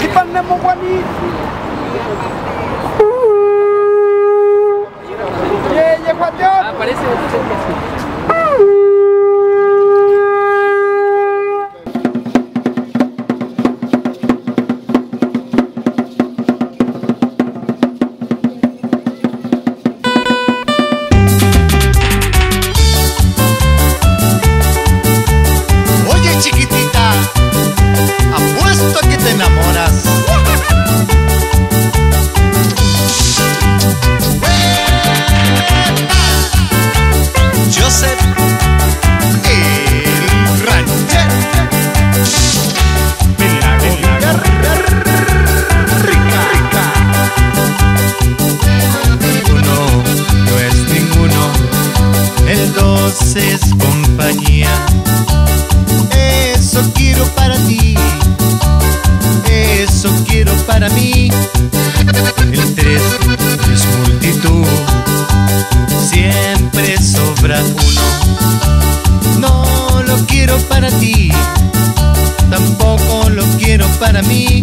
C'est pas le même endroit ni ici. Compañía. Eso quiero para ti, eso quiero para mí. El tres es multitud, siempre sobra uno. No lo quiero para ti, tampoco lo quiero para mí.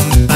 Thank you.